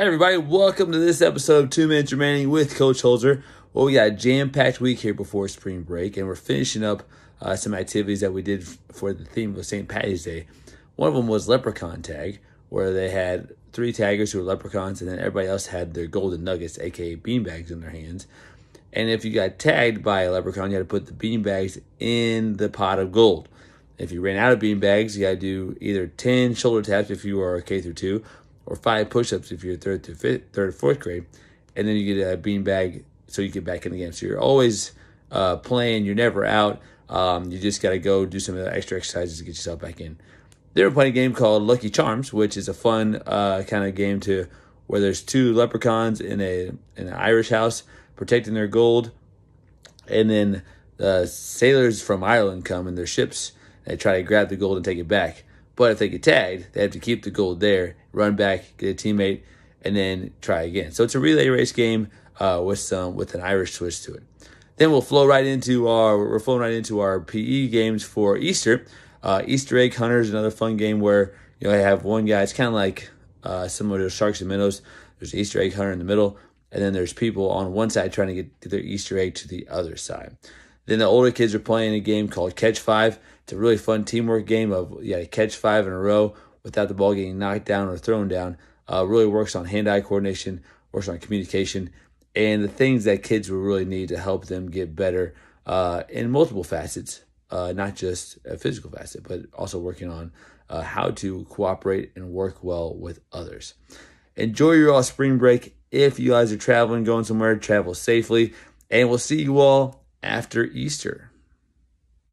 Hey everybody, welcome to this episode of Two Minutes Remaining with Coach Holzer. Well, we got a jam-packed week here before spring break, and we're finishing up uh, some activities that we did for the theme of St. Patty's Day. One of them was Leprechaun Tag, where they had three taggers who were leprechauns, and then everybody else had their golden nuggets, aka beanbags, in their hands. And if you got tagged by a leprechaun, you had to put the beanbags in the pot of gold. If you ran out of beanbags, you got to do either 10 shoulder taps if you are a K through 2, or five push-ups if you're third to fifth, third or fourth grade, and then you get a bean bag so you get back in the game. So you're always uh, playing. You're never out. Um, you just got to go do some of the extra exercises to get yourself back in. They were playing a game called Lucky Charms, which is a fun uh, kind of game to where there's two leprechauns in a in an Irish house protecting their gold, and then the sailors from Ireland come in their ships. They try to grab the gold and take it back. But if they get tagged, they have to keep the gold there, run back, get a teammate, and then try again. So it's a relay race game uh, with some with an Irish twist to it. Then we'll flow right into our we're flowing right into our PE games for Easter. Uh, Easter egg hunters, another fun game where you know I have one guy. It's kind of like uh, similar to sharks and minnows. There's an Easter egg hunter in the middle, and then there's people on one side trying to get their Easter egg to the other side. Then the older kids are playing a game called Catch Five. It's a really fun teamwork game of yeah, catch five in a row without the ball getting knocked down or thrown down. Uh, really works on hand-eye coordination, works on communication, and the things that kids will really need to help them get better uh, in multiple facets, uh, not just a physical facet, but also working on uh, how to cooperate and work well with others. Enjoy your all spring break. If you guys are traveling, going somewhere, travel safely, and we'll see you all after Easter.